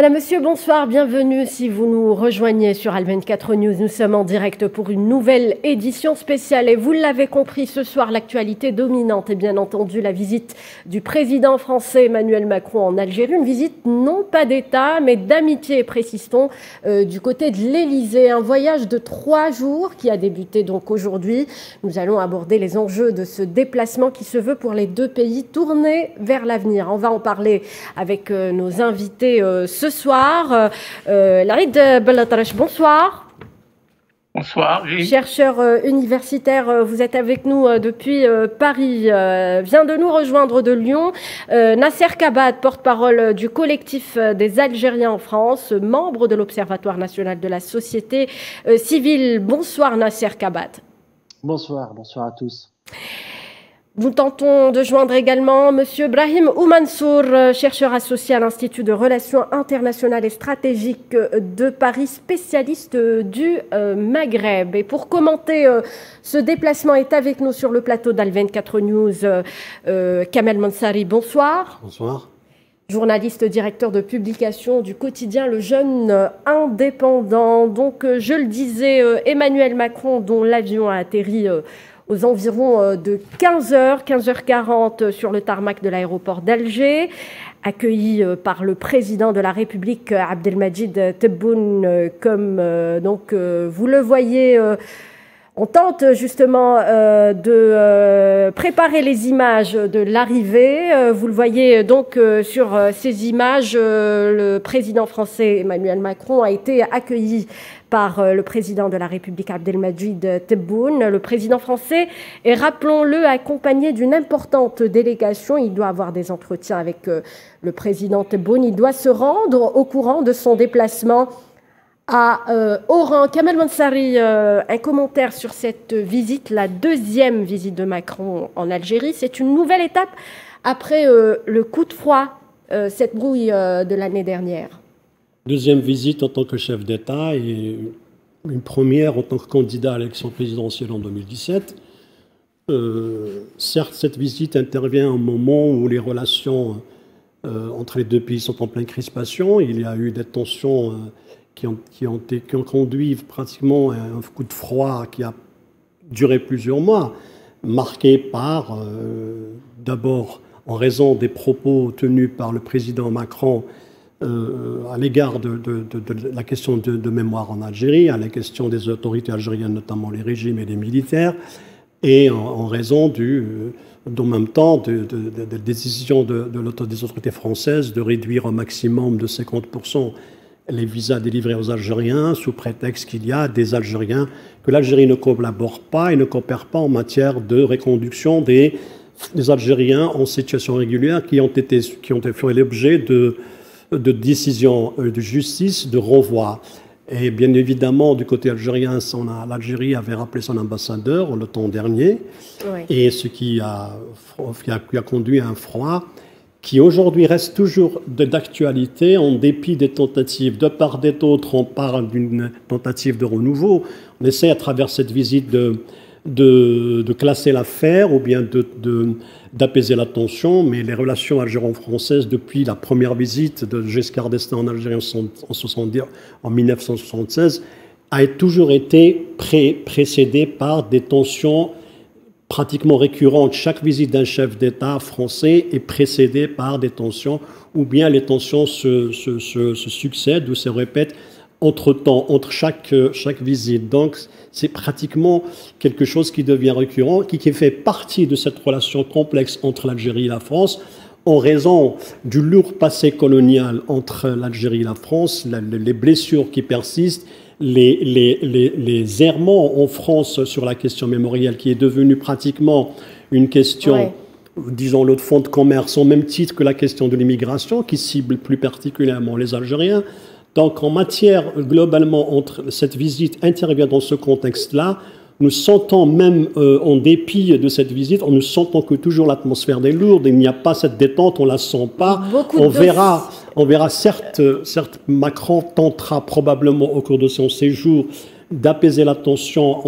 Voilà, monsieur, bonsoir, bienvenue si vous nous rejoignez sur Al24 News. Nous sommes en direct pour une nouvelle édition spéciale et vous l'avez compris ce soir, l'actualité dominante est bien entendu la visite du président français Emmanuel Macron en Algérie. Une visite non pas d'État mais d'amitié, précisons, euh, du côté de l'Élysée. Un voyage de trois jours qui a débuté donc aujourd'hui. Nous allons aborder les enjeux de ce déplacement qui se veut pour les deux pays tournés vers l'avenir. On va en parler avec euh, nos invités euh, ce soir. Euh, euh, Larid bonsoir. Bonsoir. Chercheur euh, universitaire, vous êtes avec nous depuis Paris. vient de nous rejoindre de Lyon Nasser Kabat, porte-parole du collectif des Algériens en France, membre de l'Observatoire national de la société civile. Bonsoir Nasser Kabat. Bonsoir, bonsoir à tous. Nous tentons de joindre également M. Brahim Oumansour, euh, chercheur associé à l'Institut de Relations internationales et stratégiques de Paris, spécialiste du euh, Maghreb. Et pour commenter euh, ce déplacement est avec nous sur le plateau d'Al24 News, Kamel Mansari. Bonsoir. Bonsoir. Journaliste directeur de publication du quotidien Le Jeune Indépendant. Donc, je le disais, Emmanuel Macron, dont l'avion a atterri aux environs euh, de 15h, 15h40 sur le tarmac de l'aéroport d'Alger, accueilli euh, par le président de la République Abdelmajid Tebboune, comme donc vous le voyez on tente justement de préparer les images de l'arrivée. vous le voyez donc sur ces images, le président français Emmanuel Macron a été accueilli par euh, le président de la République Abdelmajid Tebboune, le président français, et rappelons-le, accompagné d'une importante délégation. Il doit avoir des entretiens avec euh, le président Tebboune. Il doit se rendre au courant de son déplacement à euh, Oran. Kamel Mansari, un commentaire sur cette visite, la deuxième visite de Macron en Algérie. C'est une nouvelle étape après le coup de froid, cette brouille de l'année dernière. Deuxième visite en tant que chef d'État et une première en tant que candidat à l'élection présidentielle en 2017. Euh, certes, cette visite intervient au moment où les relations euh, entre les deux pays sont en pleine crispation. Il y a eu des tensions euh, qui, ont, qui, ont, conduit pratiquement à un coup de froid qui a duré plusieurs mois, marqué par, d'abord, en raison des propos tenus par le président Macron euh, à l'égard de, la question de, mémoire en Algérie, à la question des autorités algériennes, notamment les régimes et les militaires, et en, raison du, euh, en même temps de, de décision des autorités françaises de réduire au maximum de 50% les visas délivrés aux Algériens sous prétexte qu'il y a des Algériens, que l'Algérie ne collabore pas et ne coopère pas en matière de reconduction des, des Algériens en situation régulière qui ont été, qui ont fait l'objet de de décision euh, de justice, de renvoi. Et bien évidemment, du côté algérien, l'Algérie avait rappelé son ambassadeur le temps dernier, et ce qui a, qui a, conduit à un froid qui aujourd'hui reste toujours d'actualité en dépit des tentatives. De part et d'autre, on parle d'une tentative de renouveau. On essaie à travers cette visite de, de, de classer l'affaire ou bien de, de d'apaiser la tension, mais les relations algéro-françaises depuis la première visite de Giscard d'Estaing en Algérie en, en 1976 a toujours été précédée par des tensions pratiquement récurrentes. Chaque visite d'un chef d'État français est précédée par des tensions, ou bien les tensions se succèdent ou se répètent entre-temps, entre chaque, chaque visite. Donc, c'est pratiquement quelque chose qui devient récurrent, qui, qui fait partie de cette relation complexe entre l'Algérie et la France, en raison du lourd passé colonial entre l'Algérie et la France, les blessures qui persistent, les, les, les, les, errements en France sur la question mémorielle, qui est devenue pratiquement une question, disons, le fond de commerce, au même titre que la question de l'immigration, qui cible plus particulièrement les Algériens. Donc en matière, globalement, entre cette visite intervient dans ce contexte-là, nous sentons même, euh, en dépit de cette visite, nous sentons que toujours l'atmosphère est lourde, il n'y a pas cette détente, on la sent pas. on verra, on verra certes, certes, Macron tentera probablement au cours de son séjour d'apaiser la tension,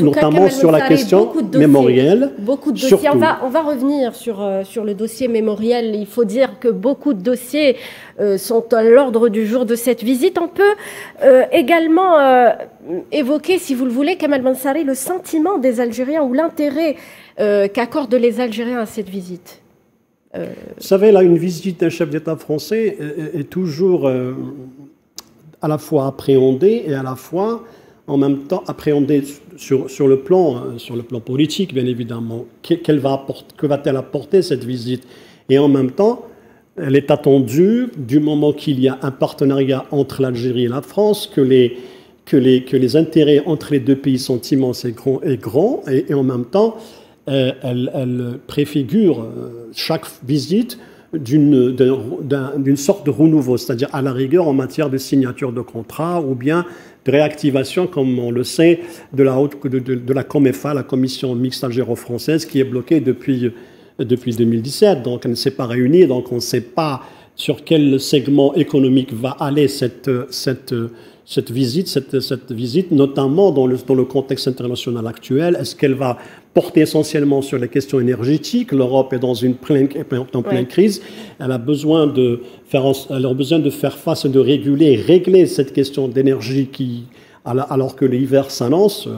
notamment sur la question mémorielle. Beaucoup de dossiers. On va, on va revenir sur, euh, sur le dossier mémoriel. Il faut dire que beaucoup de dossiers euh, sont à l'ordre du jour de cette visite. On peut euh, également évoquer, si vous le voulez, Kamal Mansari, le sentiment des Algériens ou l'intérêt qu'accordent les Algériens à cette visite. Vous savez, là, une visite d'un chef d'État français est toujours à la fois appréhender et à la fois en même temps appréhender sur, sur, le, plan, euh, sur le plan politique, bien évidemment, qu'elle va apporter, que va-t-elle apporter cette visite? Et en même temps, elle est attendue du moment qu'il y a un partenariat entre l'Algérie et la France, que les, que les, que les intérêts entre les deux pays sont immenses et grands, et, grands, et, en même temps, euh, elle, elle, préfigure euh, chaque visite d'une sorte de renouveau, c'est-à-dire à la rigueur en matière de signature de contrat ou bien de réactivation, comme on le sait, de la, haute, de, de, la COMEFA, la Commission mixte algéro-française, qui est bloquée depuis, depuis 2017. Donc elle ne s'est pas réunie, donc on ne sait pas sur quel segment économique va aller cette, cette, cette visite, cette, cette, visite, notamment dans le, dans le contexte international actuel. Est-ce qu'elle va porter essentiellement sur les questions énergétiques? L'Europe est dans une pleine, en pleine crise. Elle a besoin de faire, elle a besoin de faire face, de réguler, régler cette question d'énergie qui, alors que l'hiver s'annonce.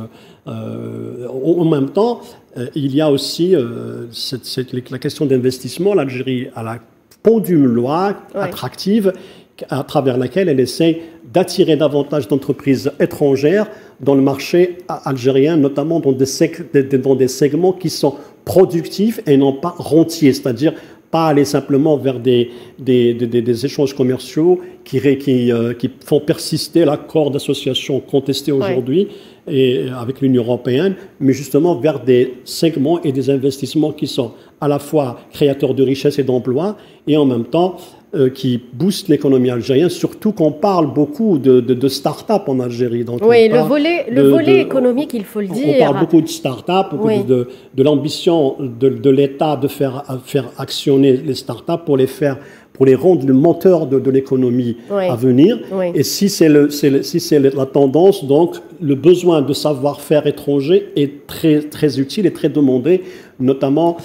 Euh, en même temps, euh, il y a aussi euh, cette, la question d'investissement. L'Algérie a la pendule loi attractive à travers laquelle elle essaie d'attirer davantage d'entreprises étrangères dans le marché algérien, notamment dans des, dans des segments qui sont productifs et non pas rentiers, c'est-à-dire pas aller simplement vers des, des, des, échanges commerciaux qui, qui, euh, qui font persister l'accord d'association contesté aujourd'hui et avec l'Union européenne, mais justement vers des segments et des investissements qui sont à la fois créateurs de richesses et d'emplois et en même temps euh, qui booste l'économie algérienne, surtout qu'on parle beaucoup de, de, start-up en Algérie. Donc oui, le volet, le volet économique, il faut le dire. On parle beaucoup de start-up, de, de l'ambition de, l'État de faire, faire actionner les start-up pour les faire pour les rendre le moteur de, de l'économie à venir. Et si c'est si la tendance, donc le besoin de savoir-faire étranger est très, très utile et très demandé, notamment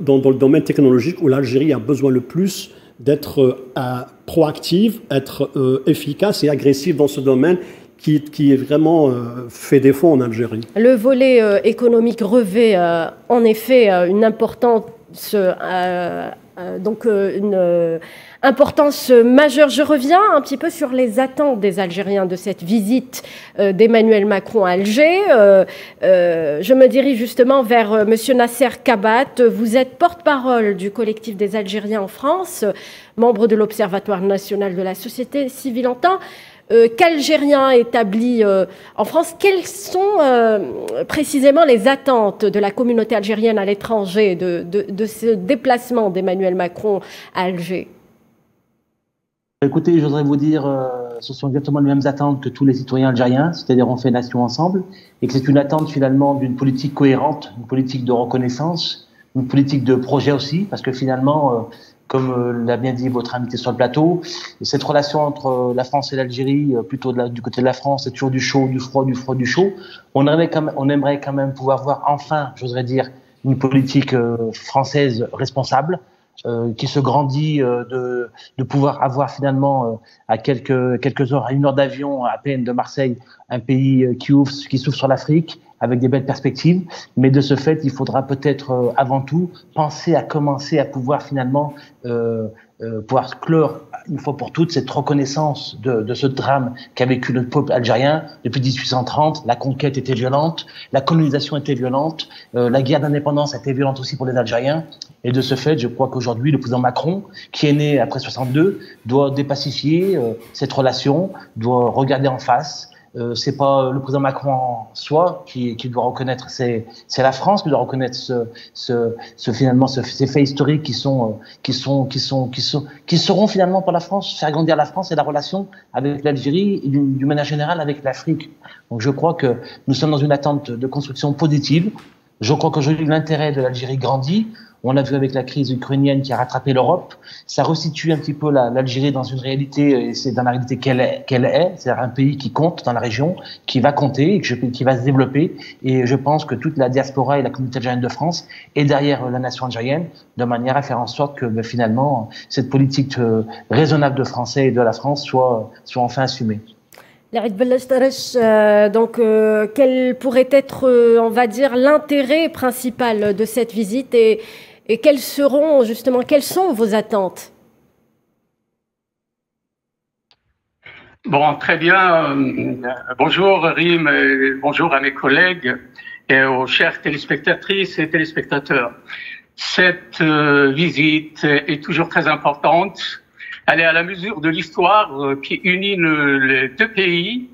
dans, dans le domaine technologique où l'Algérie a besoin le plus d'être euh, proactive, être euh, efficace et agressive dans ce domaine qui, qui est vraiment euh, fait défaut en Algérie. Le volet économique revêt en effet une importance, donc une importance majeure. Je reviens un petit peu sur les attentes des Algériens de cette visite euh, d'Emmanuel Macron à Alger. Euh, euh, je me dirige justement vers Monsieur Nasser Kabat. Vous êtes porte-parole du collectif des Algériens en France, membre de l'Observatoire national de la société civile en temps. qu'Algériens établis en France, quelles sont précisément les attentes de la communauté algérienne à l'étranger de, ce déplacement d'Emmanuel Macron à Alger? Écoutez, je voudrais vous dire, euh, ce sont exactement les mêmes attentes que tous les citoyens algériens, c'est-à-dire on fait nation ensemble, et que c'est une attente finalement d'une politique cohérente, une politique de reconnaissance, une politique de projet aussi, parce que finalement, euh, comme euh, l'a bien dit votre invité sur le plateau, cette relation entre la France et l'Algérie, plutôt du côté de la France, c'est toujours du chaud, du froid, du froid, du chaud. On aimerait quand même, pouvoir voir enfin, j'oserais dire, une politique française responsable, euh, qui se grandit euh, de, pouvoir avoir finalement euh, à quelques, quelques heures, à une heure d'avion à peine de Marseille, un pays qui ouvre, qui s'ouvre sur l'Afrique avec des belles perspectives. Mais de ce fait, il faudra peut-être avant tout penser à commencer à pouvoir finalement pouvoir clore une fois pour toutes cette reconnaissance de, de ce drame qu'a vécu le peuple algérien depuis 1830. La conquête était violente, la colonisation était violente, la guerre d'indépendance était violente aussi pour les Algériens. Et de ce fait, je crois qu'aujourd'hui, le président Macron, qui est né après 62, doit dépacifier euh, cette relation, doit regarder en face. Euh, c'est pas le président Macron en soi qui, qui doit reconnaître, c'est la France qui doit reconnaître ce, ce, ce finalement ce, ces faits historiques qui sont euh, qui sont qui sont qui sont qui seront finalement pour la France faire grandir la France et la relation avec l'Algérie et d'une manière générale avec l'Afrique. Donc je crois que nous sommes dans une attente de construction positive. Je crois qu'aujourd'hui l'intérêt de l'Algérie grandit. On a vu avec la crise ukrainienne qui a rattrapé l'Europe. Ça resitue un petit peu l'Algérie dans une réalité, et c'est dans la réalité qu'elle est, c'est-à-dire un pays qui compte dans la région, qui va compter, qui va se développer. Et je pense que toute la diaspora et la communauté algérienne de France est derrière la nation algérienne, de manière à faire en sorte que ben, finalement cette politique euh, raisonnable de Français et de la France soit, soit enfin assumée. Euh, donc, euh, quel pourrait être, euh, on va dire, l'intérêt principal de cette visite et, et quelles seront justement, quelles sont vos attentes Bon, très bien. bonjour Rim, et bonjour à mes collègues et aux chères téléspectatrices et téléspectateurs. Cette visite est toujours très importante elle est à la mesure de l'histoire euh, qui unit les deux pays.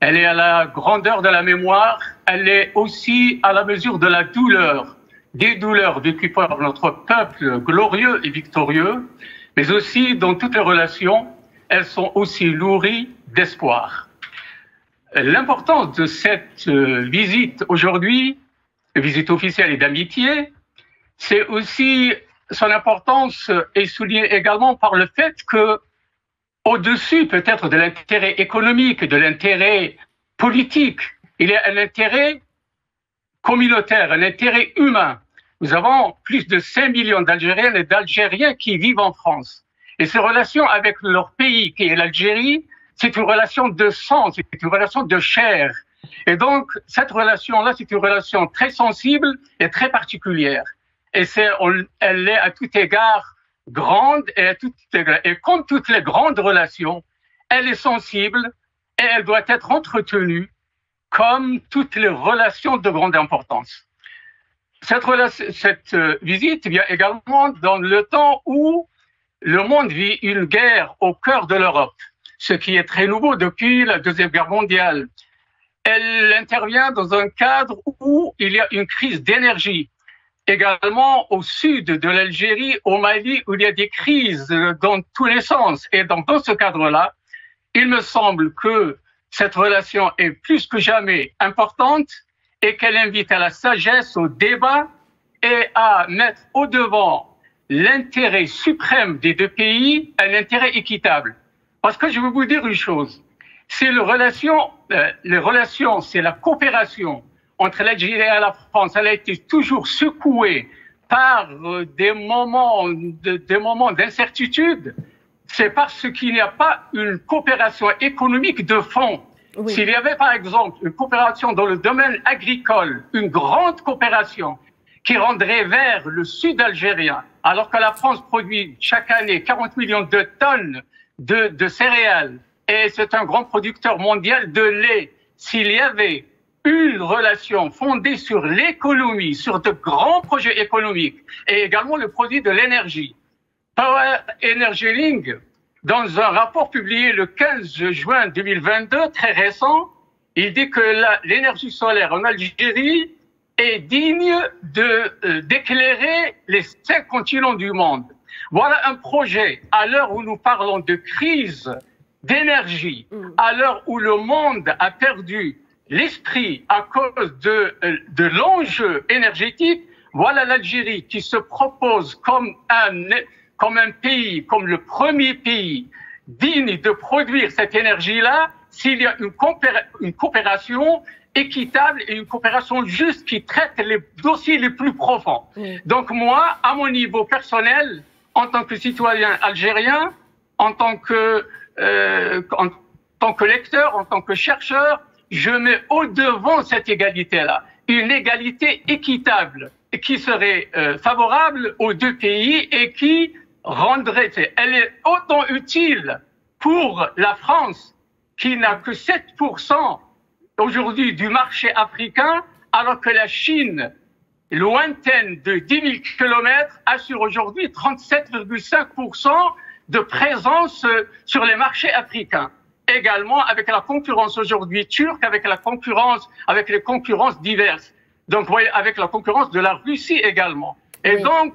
Elle est à la grandeur de la mémoire. Elle est aussi à la mesure de la douleur, des douleurs vécues par notre peuple glorieux et victorieux, mais aussi dans toutes les relations, elles sont aussi nourries d'espoir. L'importance de cette euh, visite aujourd'hui, visite officielle et d'amitié, c'est aussi son importance est soulignée également par le fait que, au-dessus peut-être de l'intérêt économique, de l'intérêt politique, il y a un intérêt communautaire, un intérêt humain. Nous avons plus de 5 millions d'Algériennes et d'Algériens qui vivent en France. Et ces relations avec leur pays, qui est l'Algérie, c'est une relation de sang, c'est une relation de chair. Et donc, cette relation-là, c'est une relation très sensible et très particulière et c'est, elle est à tout égard grande et, à tout et comme toutes les grandes relations, elle est sensible et elle doit être entretenue comme toutes les relations de grande importance. Cette, euh, visite vient également dans le temps où le monde vit une guerre au cœur de l'Europe, ce qui est très nouveau depuis la Deuxième Guerre mondiale. Elle intervient dans un cadre où il y a une crise d'énergie également au sud de l'Algérie, au Mali, où il y a des crises dans tous les sens. Et dans, dans ce cadre-là, il me semble que cette relation est plus que jamais importante et qu'elle invite à la sagesse, au débat et à mettre au devant l'intérêt suprême des deux pays, un intérêt équitable. Parce que je veux vous dire une chose, c'est les relations, euh, les relations, c'est la coopération entre l'Algérie et la France, elle a été toujours secouée par euh, des moments, des moments d'incertitude, c'est parce qu'il n'y a pas une coopération économique de fond. S'il y avait par exemple une coopération dans le domaine agricole, une grande coopération qui rendrait vers le sud algérien, alors que la France produit chaque année 40 millions de tonnes de, de céréales et c'est un grand producteur mondial de lait, s'il y avait une relation fondée sur l'économie, sur de grands projets économiques et également le produit de l'énergie. Power Energy Link, dans un rapport publié le 15 juin 2022, très récent, il dit que l'énergie solaire en Algérie est digne de euh, d'éclairer les cinq continents du monde. Voilà un projet à l'heure où nous parlons de crise d'énergie, mm. à l'heure où le monde a perdu l'esprit à cause de, euh, de l'enjeu énergétique, voilà l'Algérie qui se propose comme un, comme un pays, comme le premier pays digne de produire cette énergie-là s'il y a une, une coopération équitable et une coopération juste qui traite les dossiers les plus profonds. Donc moi, à mon niveau personnel, en tant que citoyen algérien, en tant que, euh, en tant que lecteur, en tant que chercheur, je mets au-devant cette égalité-là, une égalité équitable qui serait euh, favorable aux deux pays et qui rendrait, elle est autant utile pour la France qui n'a que 7% aujourd'hui du marché africain, alors que la Chine, lointaine de 10 000 kilomètres, assure aujourd'hui 37,5% de présence euh, sur les marchés africains également avec la concurrence aujourd'hui turque, avec la concurrence, avec les concurrences diverses. Donc, voyez, avec la concurrence de la Russie également. Et donc,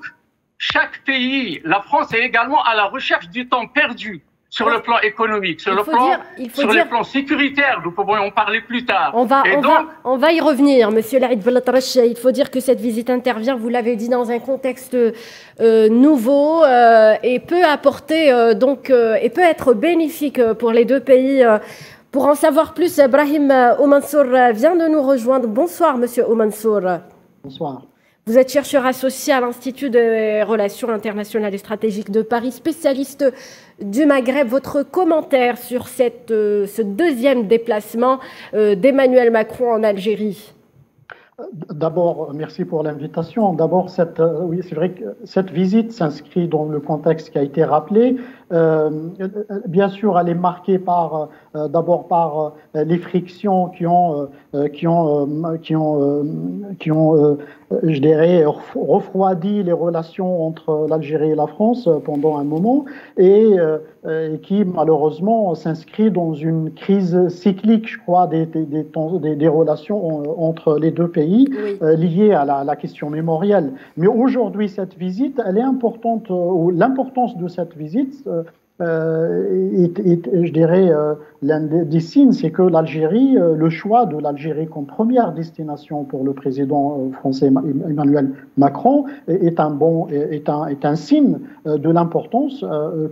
chaque pays, la France est également à la recherche du temps perdu. sur le plan économique, sur, le plan, sur les plans sécuritaires. Nous pouvons en parler plus tard. On va, on, va, on va y revenir, Monsieur Laïd Il faut dire que cette visite intervient, vous l'avez dit, dans un contexte euh, nouveau euh, et peut apporter euh, donc et peut être bénéfique pour les deux pays. pour en savoir plus, Brahim Oumansour vient de nous rejoindre. Bonsoir, Monsieur Oumansour. Bonsoir. Vous êtes chercheur associé à l'Institut des relations internationales et stratégiques de Paris, spécialiste du Maghreb. Votre commentaire sur cette, euh, ce deuxième déplacement euh, d'Emmanuel Macron en Algérie? D'abord, merci pour l'invitation. D'abord, cette, euh, oui, c'est vrai que cette visite s'inscrit dans le contexte qui a été rappelé. Euh, bien sûr, elle est marquée par, euh, d'abord par euh, les frictions qui ont, qui ont, qui ont, qui ont, je dirais, refroidi les relations entre l'Algérie et la France pendant un moment, et, qui malheureusement s'inscrit dans une crise cyclique, je crois, des, des, des, des relations entre les deux pays liées à la, la, question mémorielle. Mais aujourd'hui, cette visite, elle est importante, ou l'importance de cette visite euh, et, je dirais, euh, l'un des signes, c'est que l'Algérie, euh, le choix de l'Algérie comme première destination pour le président français Emmanuel Macron est un bon, est un, est un signe de l'importance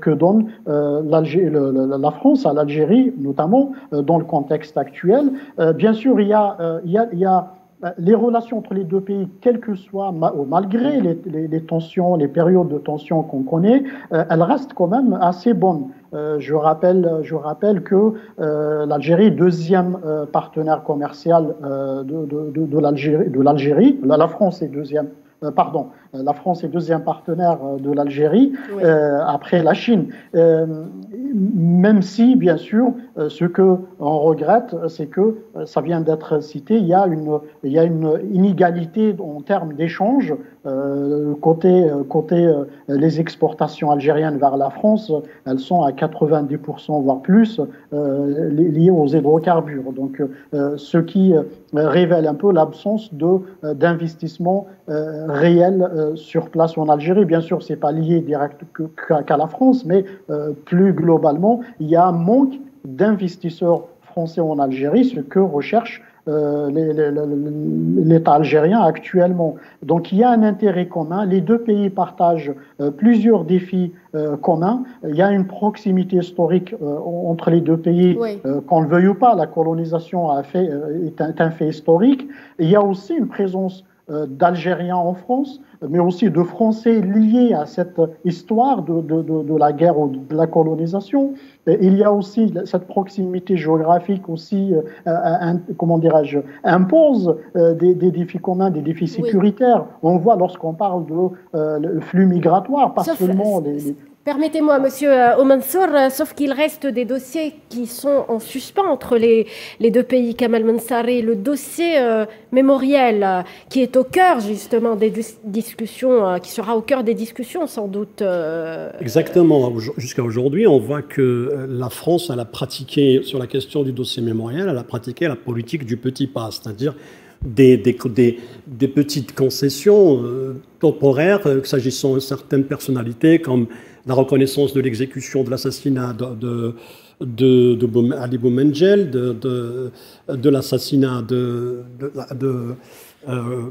que donne la France à l'Algérie, notamment dans le contexte actuel. Bien sûr, il y a, il y a, il y a les relations entre les deux pays, quelles que soient, malgré les, tensions, les périodes de tension qu'on connaît, euh, elles restent quand même assez bonnes. Euh, je, rappelle, je rappelle que euh, l'Algérie, deuxième partenaire commercial de, l'Algérie, la France est deuxième euh, pardon, euh, la France est deuxième partenaire euh, de l'Algérie après la Chine. même si, bien sûr, ce que on regrette, c'est que ça vient d'être cité, il y a une, il y a une inégalité en termes d'échanges côté côté les exportations algériennes vers la France, elles sont à 90% voire plus liées aux hydrocarbures. Donc, ce qui révèle un peu l'absence de d'investissement réel euh, sur place en Algérie. Bien sûr, c'est pas lié direct qu'à la France, mais euh, plus globalement, il y a un manque d'investisseurs français en Algérie, ce que recherche euh, l'État algérien actuellement. Donc il y a un intérêt commun, les deux pays partagent plusieurs défis communs, il y a une proximité historique entre les deux pays, qu'on le veuille ou pas, la colonisation a fait, est, un, est, un, fait historique, il y a aussi une présence euh, d'Algériens en France, mais aussi de Français liés à cette histoire de, de, de, de la guerre ou de la colonisation. Il y a aussi cette proximité géographique aussi, euh, comment dirais-je, impose euh, des, des, défis communs, des défis sécuritaires. On voit lorsqu'on parle de le flux migratoire, pas seulement les Permettez-moi, Monsieur euh, Omansour, euh, sauf qu'il reste des dossiers qui sont en suspens entre les, deux pays, Kamal Mansari, le dossier euh, mémoriel qui est au cœur justement des discussions, qui sera au cœur des discussions sans doute. Exactement. Jusqu'à aujourd'hui, on voit que la France, elle a pratiqué, sur la question du dossier mémoriel, elle a pratiqué la politique du petit pas, c'est-à-dire des, petites concessions temporaires s'agissant de certaines personnalités comme la reconnaissance de l'exécution de l'assassinat de, de, Ali Boumengel, de, l'assassinat de, de, euh,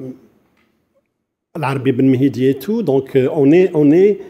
Ben Mehdi et tout. Donc euh, on est, on est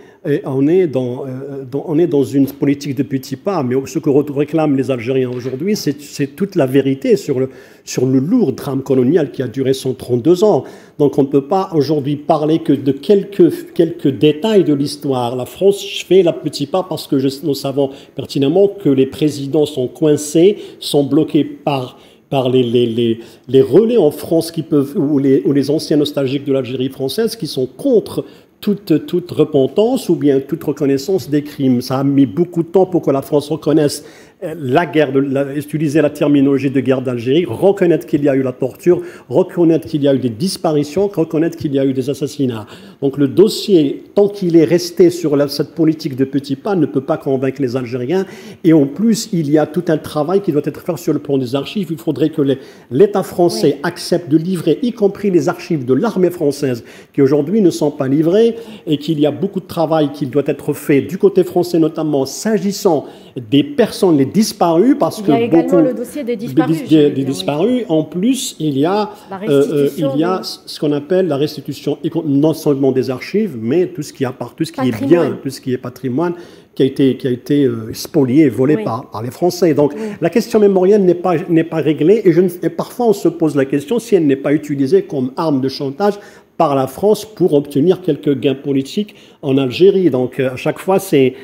on est, dans, euh, dans, on est dans une politique de petits pas, mais ce que réclament les Algériens aujourd'hui, c'est toute la vérité sur le, sur le lourd drame colonial qui a duré 132 ans. Donc on ne peut pas aujourd'hui parler que de quelques, quelques détails de l'histoire. La France fait la petit pas parce que nous savons pertinemment que les présidents sont coincés, sont bloqués par par les, les, les, les, relais en France qui peuvent, ou les, ou les anciens nostalgiques de l'Algérie française qui sont contre toute, toute repentance ou bien toute reconnaissance des crimes. Ça a mis beaucoup de temps pour que la France reconnaisse la guerre, de, utiliser la terminologie de guerre d'Algérie, reconnaître qu'il y a eu la torture, reconnaître qu'il y a eu des disparitions, reconnaître qu'il y a eu des assassinats. Donc le dossier, tant qu'il est resté sur cette politique de petits pas, ne peut pas convaincre les Algériens. Et en plus, il y a tout un travail qui doit être fait sur le plan des archives. Il faudrait que l'État français accepte de livrer, y compris les archives de l'armée française, qui aujourd'hui ne sont pas livrées, et qu'il y a beaucoup de travail qui doit être fait du côté français, notamment s'agissant des personnes, les disparues, parce que il y a également le dossier des disparus. Des, disparus. En plus, il y a, euh, il y a ce qu'on appelle la restitution, non seulement des archives, mais tout ce qui, a, tout ce qui est bien, tout ce qui est patrimoine, qui a été, qui a été euh, spolié, volé par, par, les Français. Donc la question mémorielle n'est pas, n'est pas réglée et, je, et parfois on se pose la question si elle n'est pas utilisée comme arme de chantage par la France pour obtenir quelques gains politiques en Algérie. Donc euh, à chaque fois, c'est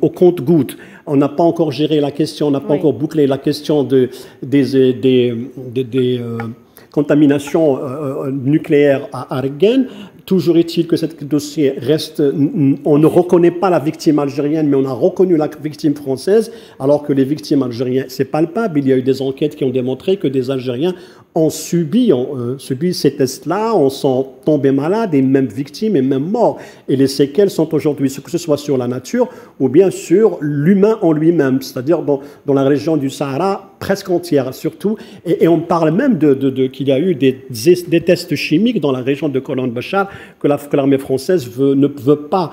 au compte-goutte. On n'a pas encore géré la question, on n'a pas encore bouclé la question de, des, des, des, euh, contaminations euh, nucléaires à Argen. Toujours est-il que ce dossier reste, on ne reconnaît pas la victime algérienne, mais on a reconnu la victime française, alors que les victimes algériennes, c'est palpable. Il y a eu des enquêtes qui ont démontré que des Algériens ont euh, subi ces tests-là, on sont tombés malades et même victimes et même morts. Et les séquelles sont aujourd'hui, que ce soit sur la nature ou bien sur l'humain en lui-même, c'est-à-dire dans, dans, la région du Sahara presque entière surtout. Et, on parle même de, qu'il y a eu des, tests chimiques dans la région de Colonne Bachar que l'armée française ne, veut pas,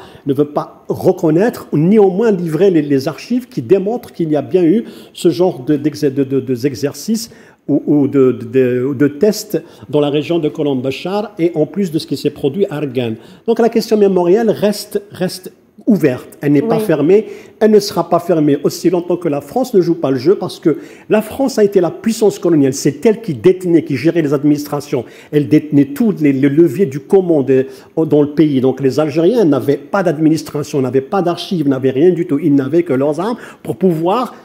reconnaître, ni au moins livrer les, archives qui démontrent qu'il y a bien eu ce genre d'exercice ou, de, de, de, tests dans la région de Colombe Bachar et en plus de ce qui s'est produit à Argan. Donc la question mémorielle reste, reste ouverte, elle n'est pas fermée, elle ne sera pas fermée aussi longtemps que la France ne joue pas le jeu parce que la France a été la puissance coloniale, c'est elle qui détenait, qui gérait les administrations, elle détenait tous les, leviers du commande dans le pays. Donc les Algériens n'avaient pas d'administration, n'avaient pas d'archives, n'avaient rien du tout, ils n'avaient que leurs armes pour pouvoir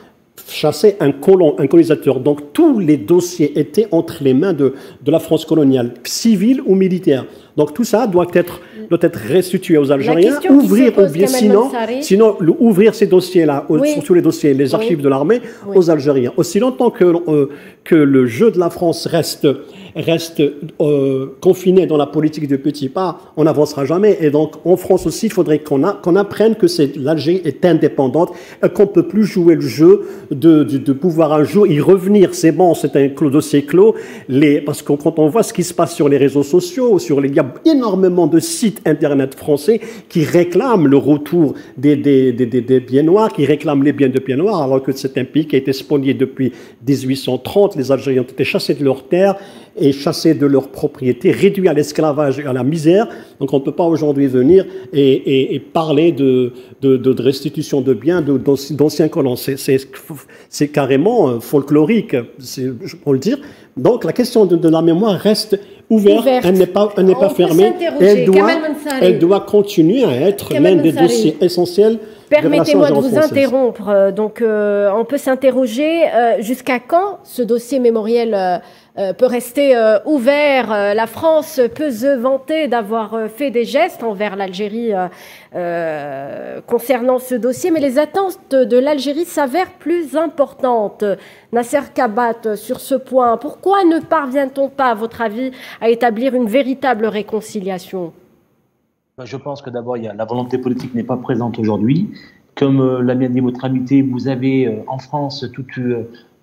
chasser un colon, un colonisateur. Donc tous les dossiers étaient entre les mains de, de la France coloniale, civile ou militaire. Donc tout ça doit être, doit être restitué aux Algériens, ouvrir ou bien sinon, sinon ouvrir ces dossiers-là, surtout les dossiers, les archives de l'armée, aux Algériens. Aussi longtemps que, euh, que le jeu de la France reste reste euh, confiné dans la politique de petits pas, on n'avancera jamais. Et donc, en France aussi, il faudrait qu'on qu'on apprenne que l'Algérie est indépendante, qu'on ne peut plus jouer le jeu de, de, pouvoir un jour y revenir. C'est bon, c'est un dossier clos. Les, parce que quand on voit ce qui se passe sur les réseaux sociaux, sur les, il y a énormément de sites Internet français qui réclament le retour des, des, des, des biens noirs, qui réclament les biens de biens noirs, alors que c'est un pays qui a été spolié depuis 1830. Les Algériens ont été chassés de leurs terres et chassés de leurs propriétés, réduits à l'esclavage et à la misère. Donc on ne peut pas aujourd'hui venir et, parler de, de, restitution de biens d'anciens colons. C'est carrément euh, folklorique, je peux le dire. Donc la question de, la mémoire reste ouverte, elle n'est pas, elle pas fermée. Elle doit, elle doit continuer à être l'un des dossiers essentiels Permettez-moi de vous interrompre. Euh, donc, euh, on peut s'interroger jusqu'à quand ce dossier mémoriel euh, peut rester euh, ouvert. Euh, la France peut se vanter d'avoir fait des gestes envers l'Algérie concernant ce dossier, mais les attentes de l'Algérie s'avèrent plus importantes. Nasser Kabat, sur ce point, pourquoi ne parvient-on pas, à votre avis, à établir une véritable réconciliation? Ben, Je pense que d'abord, la volonté politique n'est pas présente aujourd'hui. Comme l'a bien dit votre amitié, vous avez en France toute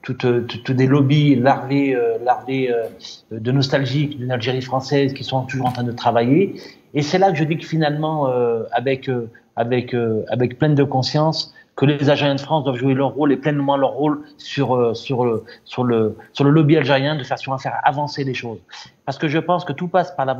toutes, des lobbies larvés, euh, larvés euh, de nostalgie d'une Algérie française qui sont toujours en train de travailler. Et c'est là que je dis que finalement, euh, avec, avec, avec pleine de conscience, que les Algériens de France doivent jouer leur rôle et pleinement leur rôle sur, sur, le, sur, le, sur le lobby algérien de façon à faire avancer les choses. Parce que je pense que tout passe par la,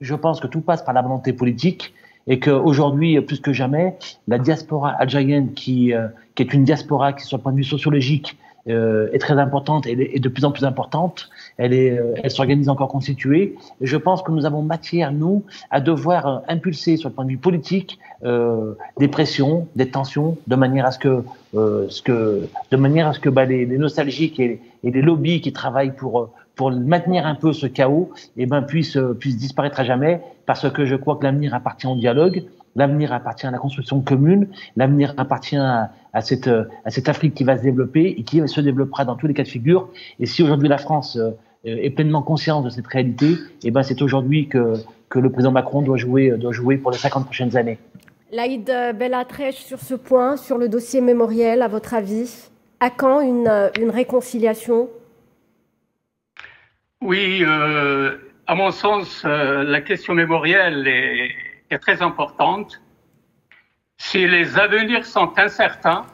je pense que tout passe par la volonté politique et qu'aujourd'hui, plus que jamais, la diaspora algérienne qui, qui est une diaspora qui, sur le point de vue sociologique, euh, est très importante et est de plus en plus importante. Elle est, euh, elle s'organise encore constituée. Je pense que nous avons matière, nous, à devoir euh, impulser sur le point de vue politique euh, des pressions, des tensions, de manière à ce que, ce que, de manière à ce que bah, les, les, nostalgiques et, les lobbies qui travaillent pour pour maintenir un peu ce chaos, et eh ben puissent puissent disparaître à jamais, parce que je crois que l'avenir appartient au dialogue L'avenir appartient à la construction commune. L'avenir appartient à, cette, à cette Afrique qui va se développer et qui se développera dans tous les cas de figure. Et si aujourd'hui la France euh, est pleinement consciente de cette réalité, eh ben c'est aujourd'hui que, que le président Macron doit jouer, doit jouer pour les 50 prochaines années. Laïd Bellatrèche, sur ce point, sur le dossier mémoriel, à votre avis, à quand une, une réconciliation? Oui, euh, à mon sens, euh, la question mémorielle est, est, très importante. Si les avenirs sont incertains,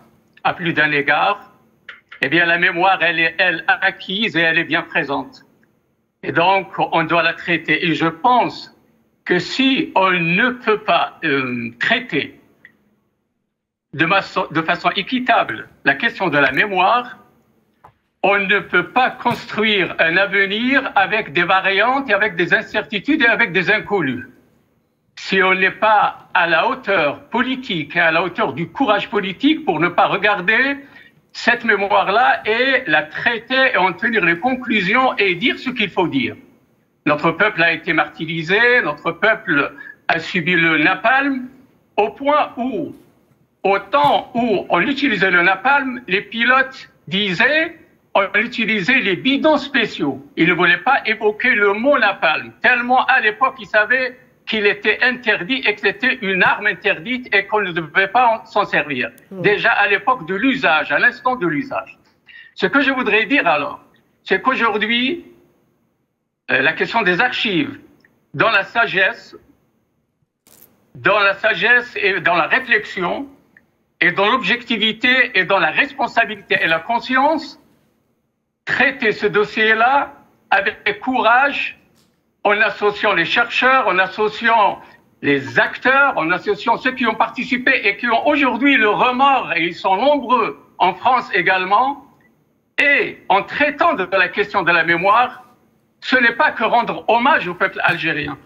à plus d'un égard, eh bien la mémoire, elle est, acquise et elle est bien présente. Et donc, on doit la traiter. Et je pense que si on ne peut pas euh, traiter de, de façon équitable la question de la mémoire, on ne peut pas construire un avenir avec des variantes et avec des incertitudes et avec des inconnus. Si on n'est pas à la hauteur politique et à la hauteur du courage politique pour ne pas regarder cette mémoire-là et la traiter et en tenir les conclusions et dire ce qu'il faut dire. Notre peuple a été martyrisé, notre peuple a subi le napalm, au point où, au temps où on utilisait le napalm, les pilotes disaient on utilisait les bidons spéciaux. Ils ne voulaient pas évoquer le mot napalm, tellement à l'époque ils savaient qu'il était interdit et que c'était une arme interdite et qu'on ne devait pas s'en servir. Mmh. Déjà à l'époque de l'usage, à l'instant de l'usage. Ce que je voudrais dire alors, c'est qu'aujourd'hui, euh, la question des archives, dans la sagesse, dans la sagesse et dans la réflexion, et dans l'objectivité et dans la responsabilité et la conscience, traiter ce dossier-là avec courage, en associant les chercheurs, en associant les acteurs, en associant ceux qui ont participé et qui ont aujourd'hui le remords, et ils sont nombreux en France également, et en traitant de la question de la mémoire, ce n'est pas que rendre hommage au peuple algérien.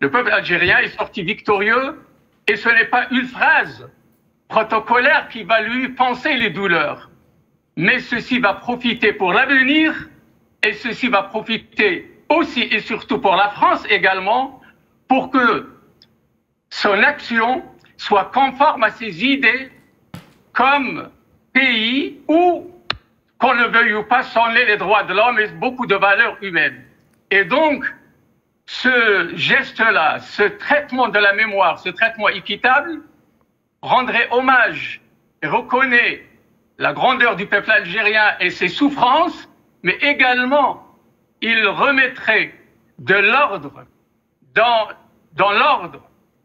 Le peuple algérien est sorti victorieux et ce n'est pas une phrase protocolaire qui va lui penser les douleurs. Mais ceci va profiter pour l'avenir et ceci va profiter aussi et surtout pour la France également pour que son action soit conforme à ses idées comme pays où, qu'on le veuille ou pas, sont les droits de l'homme et beaucoup de valeurs humaines. Et donc, ce geste-là, ce traitement de la mémoire, ce traitement équitable, rendrait hommage et reconnaît la grandeur du peuple algérien et ses souffrances, mais également il remettrait de l'ordre dans, dans l'ordre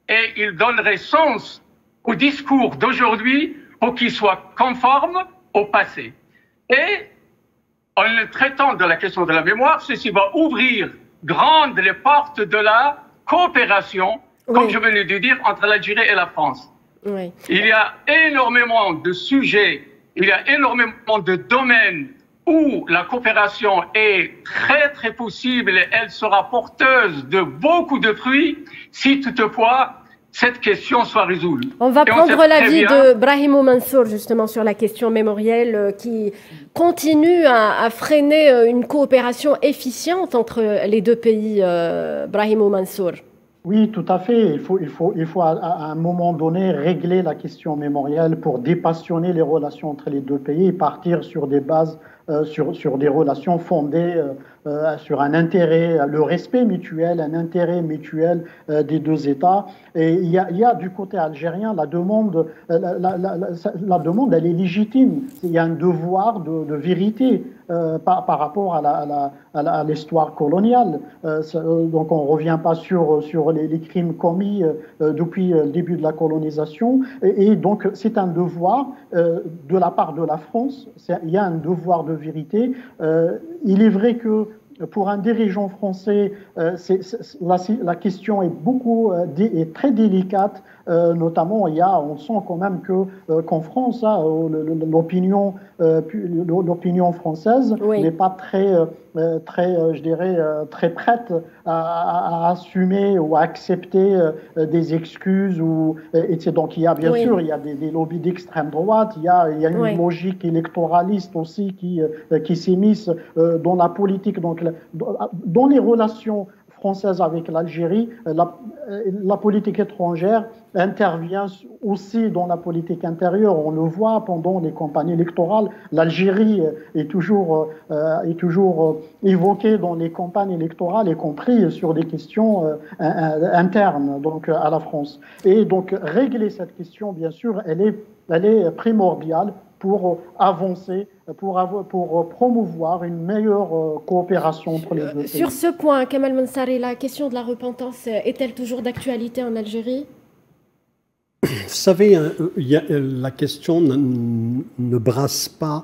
et il donnerait sens au discours d'aujourd'hui pour qu'il soit conforme au passé. Et en le traitant de la question de la mémoire, ceci va ouvrir grandes les portes de la coopération, comme je venais de dire, entre l'Algérie et la France. Il y a énormément de sujets, il y a énormément de domaines où la coopération est très très possible et elle sera porteuse de beaucoup de fruits si toutefois cette question soit résolue. On va prendre l'avis de Brahimo Mansour justement sur la question mémorielle euh, qui continue à, freiner euh, une coopération efficiente entre les deux pays, euh, Brahimo Mansour. Oui, tout à fait. Il faut, il faut, il faut à, un moment donné régler la question mémorielle pour dépassionner les relations entre les deux pays et partir sur des bases, sur, sur des relations fondées euh, sur un intérêt, le respect mutuel, un intérêt mutuel euh, des deux États. Et il y, a, il y a, du côté algérien la demande, euh, la, la, la, la, demande, elle est légitime. Il y a un devoir de, de vérité euh, par, rapport à l'histoire coloniale. Euh, donc on ne revient pas sur, les, crimes commis euh, depuis le début de la colonisation. Et, donc c'est un devoir de la part de la France. Il y a un devoir de vérité. il est vrai que pour un dirigeant français, euh, la, question euh, est très délicate. Euh, notamment, il y a, on sent quand même que qu'en France, hein, l'opinion l'opinion française n'est pas très très je dirais très prête à, assumer ou à accepter des excuses ou et donc il y a bien sûr il y a des, lobbies d'extrême droite, il y a il y a une logique électoraliste aussi qui qui s'immisce dans la politique. Donc dans les relations française avec l'Algérie, la, la, politique étrangère intervient aussi dans la politique intérieure. On le voit pendant les campagnes électorales. L'Algérie est toujours, est toujours évoquée dans les campagnes électorales, y compris sur des questions internes donc, à la France. Et donc, régler cette question, bien sûr, elle est, elle est primordiale pour avancer, pour, promouvoir une meilleure euh, coopération entre les deux pays. Sur ce point, Kamal Mansari, la question de la repentance est-elle toujours d'actualité en Algérie? Vous savez, hein, la question ne, brasse pas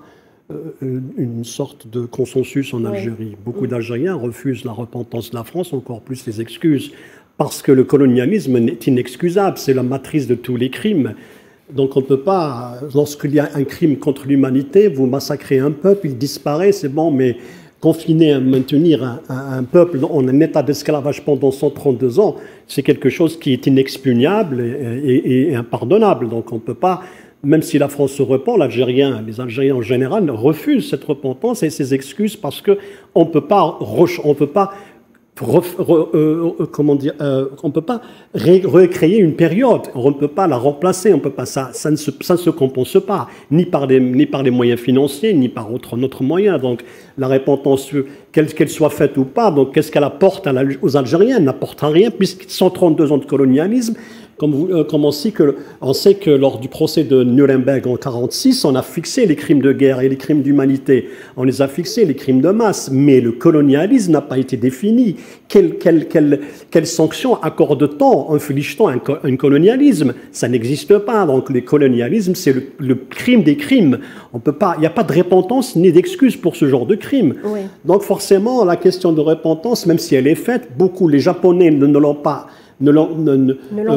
euh, une sorte de consensus en Algérie. Beaucoup d'Algériens refusent la repentance de la France, encore plus les excuses, parce que le colonialisme est inexcusable, c'est la matrice de tous les crimes. Donc on ne peut pas, lorsqu'il y a un crime contre l'humanité, vous massacrez un peuple, il disparaît, c'est bon, mais confiner, maintenir un, peuple en un état d'esclavage pendant 132 ans, c'est quelque chose qui est inexpugnable et, impardonnable. Donc on ne peut pas, même si la France se repent, l'Algérien, les Algériens en général refusent cette repentance et ces excuses parce qu'on ne peut pas, on peut pas euh, euh, comment dire, euh, on ne peut pas recréer une période, on ne peut pas la remplacer, on peut pas, ça, ça, ne se, ça se compense pas, ni par, des, ni par les moyens financiers, ni par autre, autre moyen. Donc la repentance, qu'elle soit faite ou pas, donc qu'est-ce qu'elle apporte aux Algériens n'apporte rien, puisque 132 ans de colonialisme, comme, vous, euh, comme on, sait que, on sait que lors du procès de Nuremberg en 1946, on a fixé les crimes de guerre et les crimes d'humanité. On les a fixés, les crimes de masse. Mais le colonialisme n'a pas été défini. Quelle, quelle, quelle, quelle sanction accorde-t-on, inflige-t-on un, un, colonialisme? Ça n'existe pas. Donc le colonialisme, c'est le, crime des crimes. On peut pas, il n'y a pas de repentance ni d'excuse pour ce genre de crime. Donc forcément, la question de repentance, même si elle est faite, beaucoup, les Japonais ne l'ont pas ne l'ont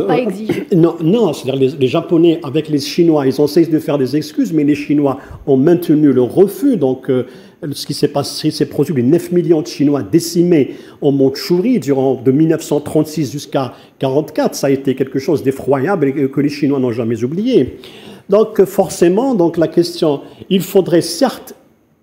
pas euh, exigé. Non, non c'est-à-dire les, Japonais avec les Chinois, ils ont cessé de faire des excuses, mais les Chinois ont maintenu le refus. Donc, euh, ce qui s'est passé, c'est produit les 9 millions de Chinois décimés en Mandchourie durant de 1936 jusqu'à 1944. Ça a été quelque chose d'effroyable et que les Chinois n'ont jamais oublié. Donc, forcément, donc la question, il faudrait certes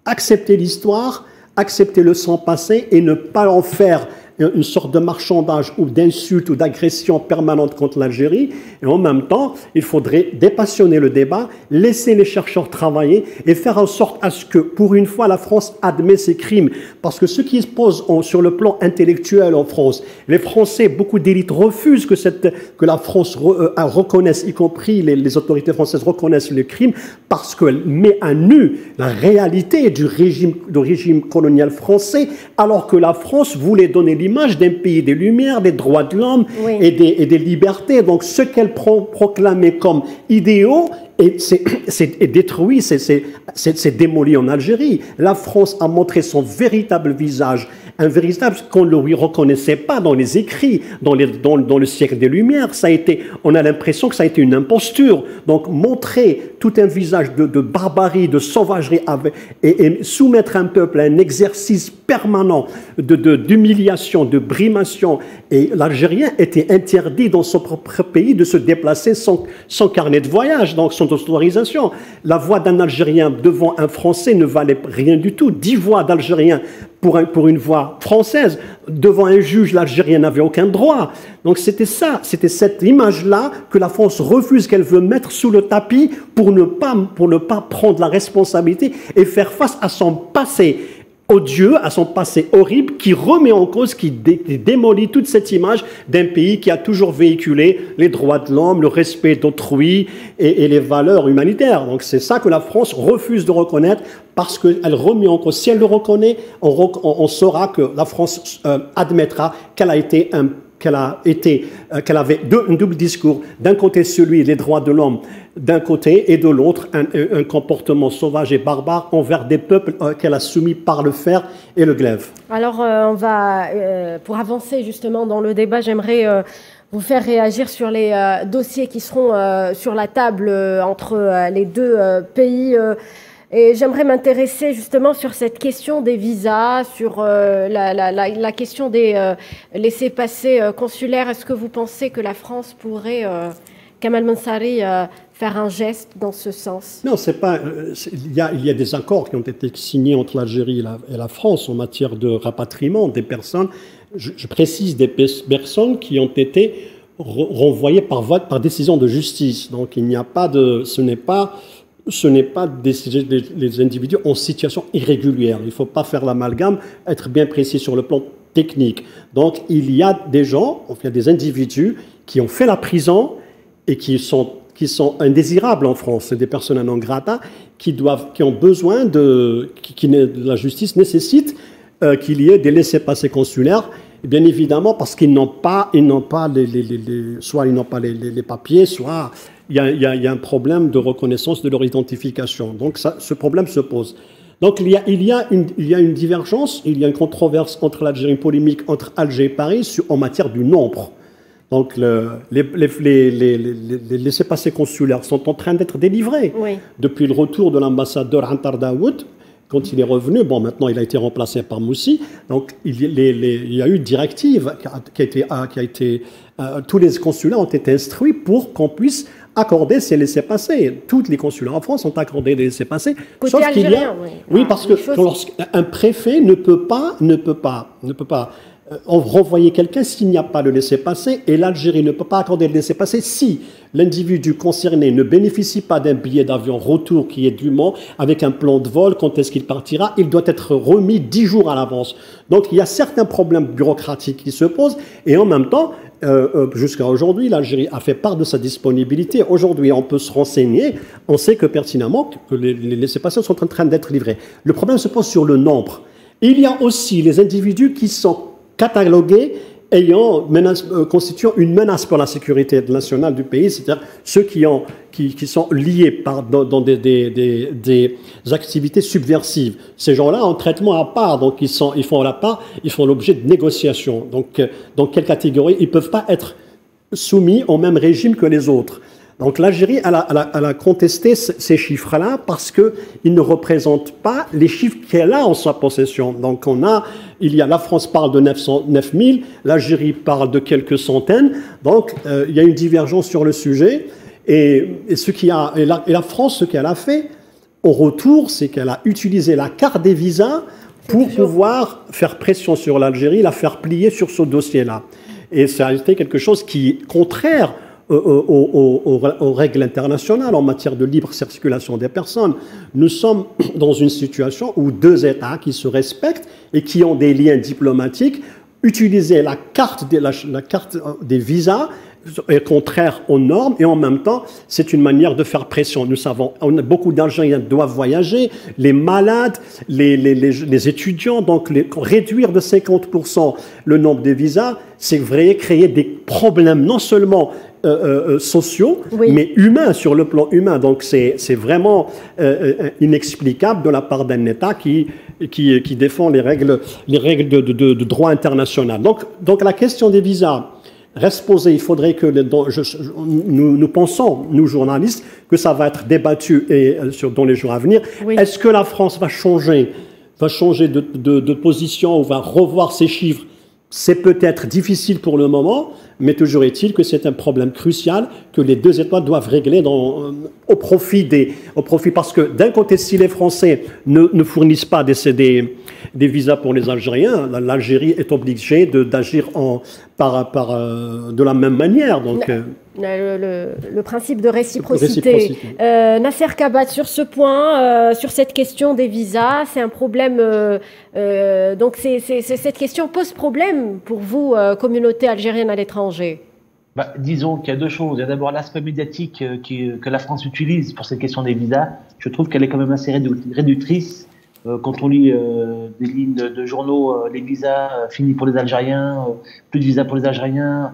accepter l'histoire, accepter le sang passé et ne pas en faire une sorte de marchandage ou d'insulte ou d'agression permanente contre l'Algérie. Et en même temps, il faudrait dépassionner le débat, laisser les chercheurs travailler et faire en sorte à ce que, pour une fois, la France admet ses crimes. Parce que ce qui se pose sur le plan intellectuel en France, les Français, beaucoup d'élites refusent que, cette, que la France euh, reconnaisse, y compris les, autorités françaises reconnaissent les crimes, parce qu'elle met à nu la réalité du régime, du régime colonial français, alors que la France voulait donner l'image l'image d'un pays des Lumières, des droits de l'homme et, des, et, des, libertés. Donc ce qu'elle proclamait comme idéaux c'est détruit, c'est démoli en Algérie. La France a montré son véritable visage un véritable qu'on ne lui reconnaissait pas dans les écrits, dans, les, dans, dans, le siècle des Lumières. Ça a été, on a l'impression que ça a été une imposture. Donc montrer tout un visage de, de barbarie, de sauvagerie, avec, et, et, soumettre un peuple à un exercice permanent d'humiliation, de, de, brimation. Et l'Algérien était interdit dans son propre pays de se déplacer sans, sans carnet de voyage, donc sans autorisation. La voix d'un Algérien devant un Français ne valait rien du tout. Dix voix d'Algériens pour, pour une voix française. Devant un juge, l'Algérien n'avait aucun droit. Donc c'était ça, c'était cette image-là que la France refuse, qu'elle veut mettre sous le tapis pour ne, pas, pour ne pas prendre la responsabilité et faire face à son passé odieux, à son passé horrible, qui remet en cause, qui, démolit toute cette image d'un pays qui a toujours véhiculé les droits de l'homme, le respect d'autrui et, les valeurs humanitaires. Donc c'est ça que la France refuse de reconnaître parce qu'elle remet en cause. Si elle le reconnaît, on, saura que la France euh, admettra qu'elle a été un qu'elle a été, euh, qu'elle avait deux, un double discours. D'un côté, celui des droits de l'homme, d'un côté, et de l'autre, un, comportement sauvage et barbare envers des peuples euh, qu'elle a soumis par le fer et le glaive. Alors, euh, on va, pour avancer justement dans le débat, j'aimerais vous faire réagir sur les dossiers qui seront sur la table entre les deux pays. Et j'aimerais m'intéresser justement sur cette question des visas, sur euh, la, question des euh, laissés-passer euh, consulaires. Est-ce que vous pensez que la France pourrait, Kamal Mansari, faire un geste dans ce sens? Non, c'est pas. Il y, a, des accords qui ont été signés entre l'Algérie et, la, France en matière de rapatriement des personnes je, précise des personnes qui ont été renvoyées par par décision de justice. Donc il n'y a pas de, ce n'est pas, ce n'est pas des, les individus en situation irrégulière. Il ne faut pas faire l'amalgame, être bien précis sur le plan technique. Donc il y a des gens, il y a des individus qui ont fait la prison et qui sont qui sont indésirables en France, c'est des personnes non grata qui doivent, qui ont besoin de, qui, la justice nécessite euh, qu'il y ait des laissés-passer consulaires, bien évidemment parce qu'ils n'ont pas, ils n'ont pas les, soit ils n'ont pas les, papiers, soit il y, a, il, y a, un problème de reconnaissance de leur identification. Donc ça, ce problème se pose. Donc il y, a, il, y a une, il y a une divergence, il y a une controverse entre l'Algérie, une polémique entre Alger et Paris sur, en matière du nombre. Donc le, les, les, les, les laissés-passer consulaires sont en train d'être délivrés. Depuis le retour de l'ambassadeur Antar Daoud, quand il est revenu, bon, maintenant il a été remplacé par Moussi, donc il, il y a eu une directive qui a été, qui a été euh, tous les consulats ont été instruits pour qu'on puisse accorder ces laissés-passer. Tous les consulats en France ont accordé des laissés-passer. Sauf qu'il y a, oui, parce que un préfet ne peut pas, ne peut pas, ne peut pas renvoyer quelqu'un s'il n'y a pas de laissez-passer et l'Algérie ne peut pas accorder le laissez-passer si l'individu concerné ne bénéficie pas d'un billet d'avion retour qui est dûment avec un plan de vol, quand est-ce qu'il partira, il doit être remis dix jours à l'avance. Donc il y a certains problèmes bureaucratiques qui se posent et en même temps, euh, euh, jusqu'à aujourd'hui, l'Algérie a fait part de sa disponibilité. Aujourd'hui, on peut se renseigner, on sait que pertinemment que les, les laissez-passer sont en train d'être livrés. Le problème se pose sur le nombre. Il y a aussi les individus qui sont catalogués ayant menace, euh, constituant une menace pour la sécurité nationale du pays, c'est-à-dire ceux qui, ont, qui, qui, sont liés par, dans, des, activités subversives. Ces gens-là ont traitement à part, donc ils, font la part, ils font l'objet de négociations. Donc, euh, dans quelle catégorie? Ils ne peuvent pas être soumis au même régime que les autres. Donc l'Algérie, elle, elle, a contesté ces chiffres-là parce qu'ils ne représentent pas les chiffres qu'elle a en sa possession. Donc on a, il y a, la France parle de 900, 9000, l'Algérie parle de quelques centaines. Donc euh, il y a une divergence sur le sujet. Et, ce qui a, et la, et la France, ce qu'elle a fait au retour, c'est qu'elle a utilisé la carte des visas pour pouvoir faire pression sur l'Algérie, la faire plier sur ce dossier-là. Et ça a été quelque chose qui est contraire aux, règles internationales en matière de libre circulation des personnes. Nous sommes dans une situation où deux États qui se respectent et qui ont des liens diplomatiques utiliser la carte, la, la carte des visas est contraire aux normes et en même temps, c'est une manière de faire pression. Nous savons, on a beaucoup d'Algériens doivent voyager, les malades, les, les, les, les étudiants, donc réduire de 50% le nombre de visas, c'est vrai créer des problèmes non seulement euh, euh, euh, sociaux, mais humains sur le plan humain. Donc c'est vraiment inexplicable de la part d'un État qui, qui, qui, défend les règles, les règles de, de, de, droit international. Donc, donc la question des visas reste posée. Il faudrait que nous, nous, pensons, nous journalistes, que ça va être débattu et, sur, dans les jours à venir. Est-ce que la France va changer, va changer de, de position ou va revoir ses chiffres? C'est peut-être difficile pour le moment, mais toujours est-il que c'est un problème crucial que les deux États doivent régler dans, euh, au profit des, au profit parce que d'un côté, si les Français ne, ne fournissent pas des, des, des, visas pour les Algériens, l'Algérie est obligée d'agir par, par, euh, de la même manière. Donc, euh, le, le, principe de réciprocité. Euh, Nasser Kabat, sur ce point, sur cette question des visas, c'est un problème. donc, c'est, cette question pose problème pour vous, communauté algérienne à l'étranger bah, Disons qu'il y a deux choses. Il y a d'abord l'aspect médiatique qui, que la France utilise pour cette question des visas. Je trouve qu'elle est quand même assez réductrice euh, quand on lit euh, des lignes de, journaux, euh, les visas finis pour les Algériens, plus de visas pour les Algériens,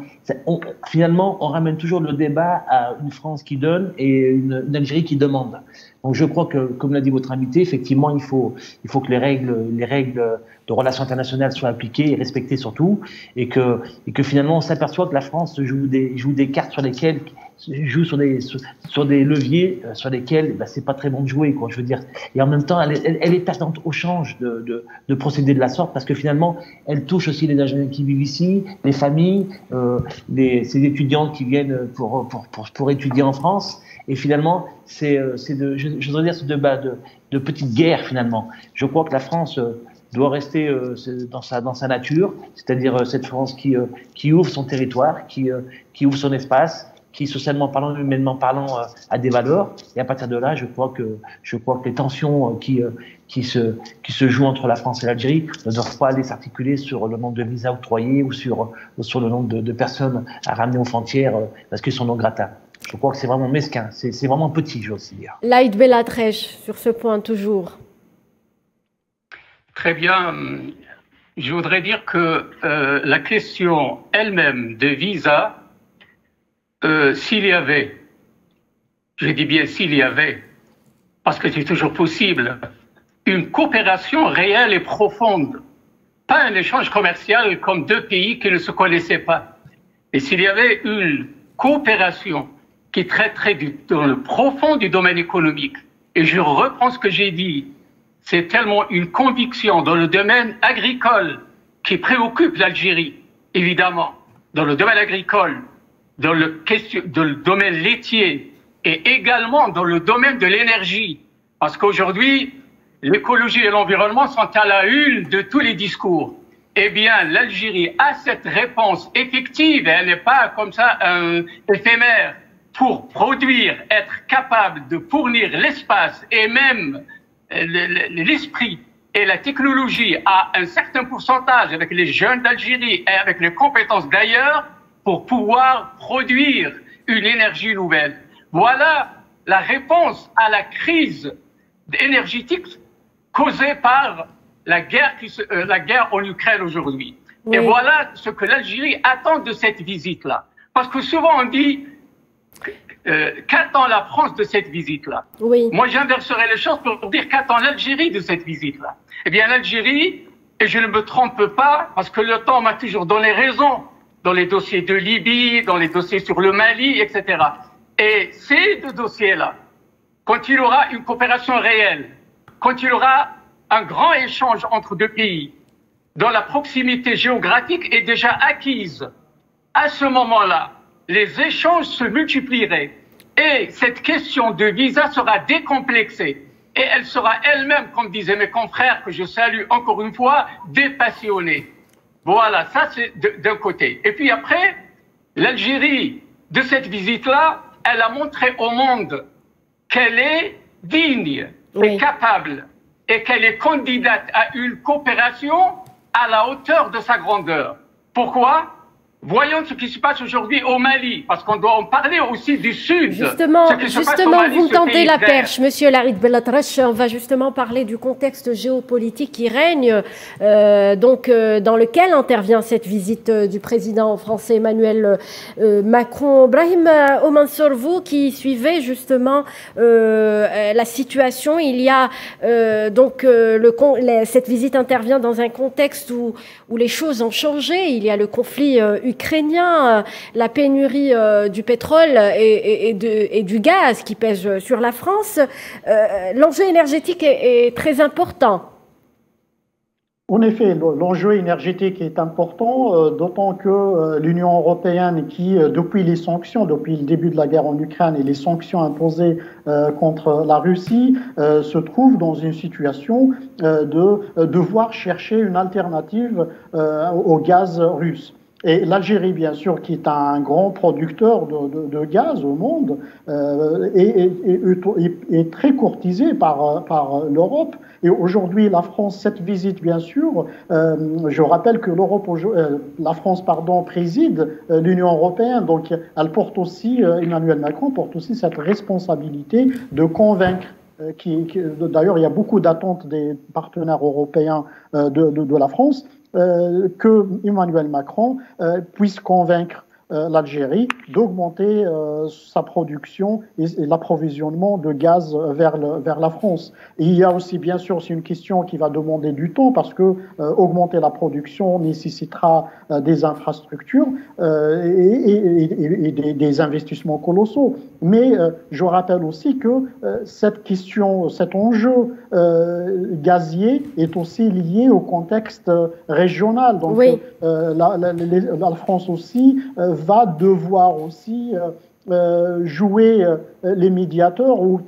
finalement, on ramène toujours le débat à une France qui donne et une Algérie qui demande. Donc je crois que, comme l'a dit votre invité, effectivement, il faut, il faut que les règles, les règles de relations internationales soient appliquées et respectées surtout, et que, et que finalement on s'aperçoit que la France joue des, joue des cartes sur lesquelles joue sur des sur, des leviers euh, sur lesquels bah, c'est pas très bon de jouer quoi je veux dire et en même temps elle, est perdante au change de, de, de, procéder de la sorte parce que finalement elle touche aussi les Algériens qui vivent ici les familles euh, les, ces étudiantes qui viennent pour pour, pour, pour étudier en France et finalement, c'est, euh, c'est de, je, voudrais dire, ce débat de, de petite guerre finalement. Je crois que la France doit rester dans, sa, dans sa nature, c'est-à-dire cette France qui, qui ouvre son territoire, qui, qui ouvre son espace, qui, socialement parlant, humainement parlant, a des valeurs. Et à partir de là, je crois que, je crois que les tensions qui, qui, se, qui se jouent entre la France et l'Algérie ne doivent pas aller s'articuler sur le nombre de visas octroyés ou sur, sur le nombre de, de personnes à ramener aux frontières parce qu'ils sont non gratins. Je crois que c'est vraiment mesquin, c'est vraiment petit, je veux aussi dire. Laïd Bellatrèche, sur ce point toujours. Très bien. Je voudrais dire que euh, la question elle-même de visa, euh, s'il y avait, je dis bien s'il y avait, parce que c'est toujours possible, une coopération réelle et profonde, pas un échange commercial comme deux pays qui ne se connaissaient pas. Et s'il y avait une coopération qui traiterait dans le profond du domaine économique. Et je reprends ce que j'ai dit. C'est tellement une conviction dans le domaine agricole qui préoccupe l'Algérie, évidemment, dans le domaine agricole, dans le, domaine laitier et également dans le domaine de l'énergie. Parce qu'aujourd'hui, l'écologie et l'environnement sont à la une de tous les discours. Eh bien, l'Algérie a cette réponse effective, elle n'est pas comme ça euh, éphémère pour produire, être capable de fournir l'espace et même euh, l'esprit et la technologie à un certain pourcentage avec les jeunes d'Algérie et avec les compétences d'ailleurs pour pouvoir produire une énergie nouvelle. Voilà la réponse à la crise énergétique causée par la guerre, qui euh, la guerre en Ukraine aujourd'hui. Et voilà ce que l'Algérie attend de cette visite-là. Parce que souvent on dit, euh, qu'attend la France de cette visite-là? Oui. Moi, j'inverserai les choses pour dire qu'attend l'Algérie de cette visite-là. Eh bien, l'Algérie, et je ne me trompe pas, parce que le temps m'a toujours donné raison dans les dossiers de Libye, dans les dossiers sur le Mali, etc. Et ces deux dossiers-là, quand il y aura une coopération réelle, quand il y aura un grand échange entre deux pays, dont la proximité géographique est déjà acquise, à ce moment-là, les échanges se multiplieraient et cette question de visa sera décomplexée et elle sera elle-même, comme disaient mes confrères, que je salue encore une fois, dépassionnée. Voilà, ça c'est d'un côté. Et puis après, l'Algérie, de cette visite-là, elle a montré au monde qu'elle est digne et capable et qu'elle est candidate à une coopération à la hauteur de sa grandeur. Pourquoi? Voyons ce qui se passe aujourd'hui au Mali, parce qu'on doit en parler aussi du Sud. Justement, justement vous tendez la perche, Monsieur Larid Bellatrache. On va justement parler du contexte géopolitique qui règne, euh, donc euh, dans lequel intervient cette visite euh, du président français Emmanuel Macron. Brahim Omansor, vous qui suivez justement la situation, il y a donc le, cette visite intervient dans un contexte où, où les choses ont changé. Il y a le conflit ukrainien, euh, la pénurie euh, du pétrole et, du gaz qui pèse sur la France, euh, l'enjeu énergétique est, très important. En effet, l'enjeu énergétique est important, d'autant que l'Union européenne, qui, depuis les sanctions, depuis le début de la guerre en Ukraine et les sanctions imposées contre la Russie, se trouve dans une situation de devoir chercher une alternative au gaz russe. Et l'Algérie, bien sûr, qui est un grand producteur de, gaz au monde, euh, est, très courtisée par, l'Europe. Et aujourd'hui, la France, cette visite, bien sûr, euh, je rappelle que l'Europe, euh, la France, pardon, préside l'Union européenne, donc elle porte aussi, Emmanuel Macron porte aussi cette responsabilité de convaincre D'ailleurs, il y a beaucoup d'attentes des partenaires européens de, la France que Emmanuel Macron euh, puisse convaincre euh, l'Algérie d'augmenter euh, sa production et, l'approvisionnement de gaz vers, le, vers la France. Et il y a aussi, bien sûr, c'est une question qui va demander du temps parce que euh, augmenter la production nécessitera des infrastructures et, et, des, des, investissements colossaux. Mais je rappelle aussi que cette question, cet enjeu gazier est aussi lié au contexte régional. Donc la, la, la, France aussi va devoir aussi euh, euh, jouer euh, les médiateurs ou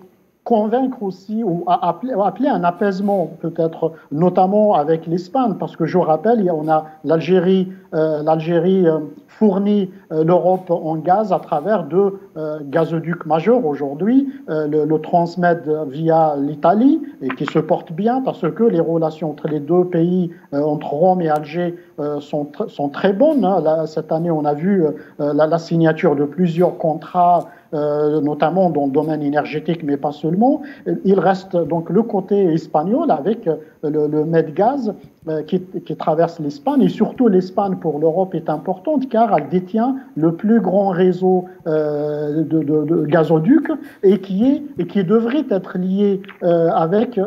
convaincre aussi ou appeler, un apaisement peut-être, notamment avec l'Espagne, parce que je rappelle, on a l'Algérie, l'Algérie euh, fournit euh, l'Europe en gaz à travers deux gazoducs majeurs aujourd'hui, le, Transmed via l'Italie, et qui se porte bien parce que les relations entre les deux pays, entre Rome et Alger, sont, sont très bonnes. Hein. cette année, on a vu la, signature de plusieurs contrats euh, notamment dans le domaine énergétique, mais pas seulement. Il reste donc le côté espagnol avec euh, le, le euh, qui, traverse l'Espagne. Et surtout l'Espagne pour l'Europe est importante car elle détient le plus grand réseau de, de, gazoducs et qui est et qui devrait être lié avec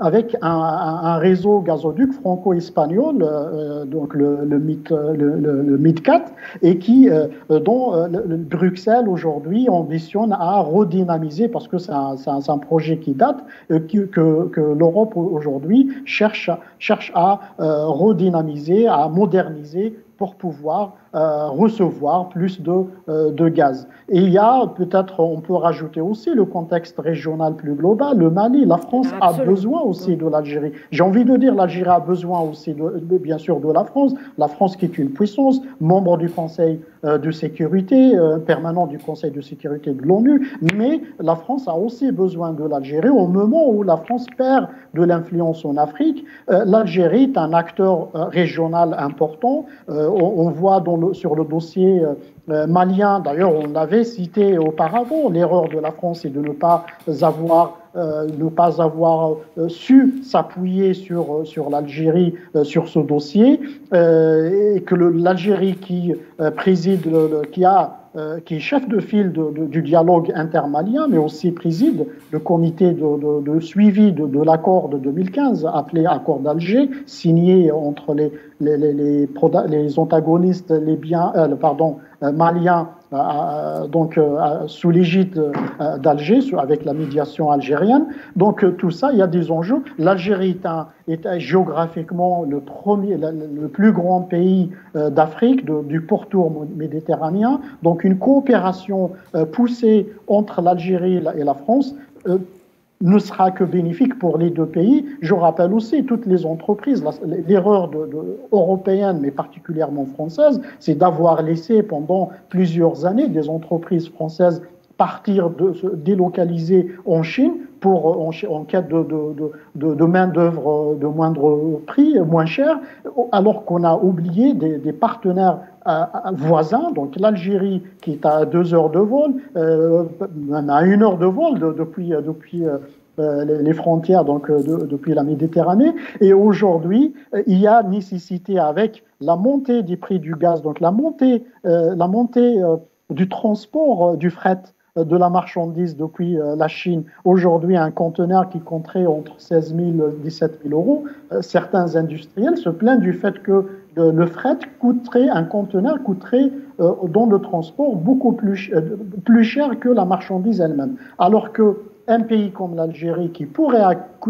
avec un, réseau gazoduc franco-espagnol, euh, donc le, le, MIT, le, le, MITCAT, et qui, euh, dont euh, Bruxelles aujourd'hui ambitionne à redynamiser, parce que c'est un, projet qui date, euh, que, l'Europe aujourd'hui cherche à redynamiser, à moderniser pour pouvoir euh, recevoir plus de, euh, de, gaz. Et il y a peut-être, on peut rajouter aussi le contexte régional plus global, le Mali. La France a besoin aussi de l'Algérie. J'ai envie de dire, l'Algérie a besoin aussi, de, bien sûr, de la France. La France qui est une puissance, membre du Conseil euh, de sécurité, permanent du Conseil de sécurité de l'ONU, mais la France a aussi besoin de l'Algérie au moment où la France perd de l'influence en Afrique. L'Algérie est un acteur régional important. on, voit dans sur le dossier euh, euh, malien, d'ailleurs on l'avait cité auparavant, l'erreur de la France est de ne pas avoir euh, ne pas avoir su s'appuyer sur l'Algérie sur ce dossier, et que l'Algérie qui préside, qui a qui est chef de file du dialogue intermalien, mais aussi préside le comité de, suivi de, l'accord de 2015, appelé accord d'Alger, signé entre les, les, les, les, antagonistes libyens, euh, pardon, euh, maliens, euh, donc sous l'égide d'Alger, avec la médiation algérienne. Donc tout ça, il y a des enjeux. L'Algérie est, est, géographiquement le premier, le plus grand pays d'Afrique, du pourtour méditerranéen. Donc une coopération poussée entre l'Algérie et la France ne sera que bénéfique pour les deux pays. Je rappelle aussi toutes les entreprises, l'erreur européenne, mais particulièrement française, c'est d'avoir laissé pendant plusieurs années des entreprises françaises partir de se délocaliser en Chine pour en, en quête de, main d'œuvre de moindre prix, moins cher, alors qu'on a oublié des, partenaires voisins, donc l'Algérie qui est à deux heures de vol, euh, à une heure de vol depuis, depuis euh, les frontières, donc depuis la Méditerranée. Et aujourd'hui, il y a nécessité avec la montée des prix du gaz, donc la montée, la montée du transport du fret de la marchandise depuis la Chine. Aujourd'hui, un conteneur qui compterait entre 16 000 et 17 000 euros. Certains industriels se plaignent du fait que le fret coûterait, un conteneur coûterait euh, dans le transport beaucoup plus, euh, cher que la marchandise elle-même. Alors que un pays comme l'Algérie qui pourrait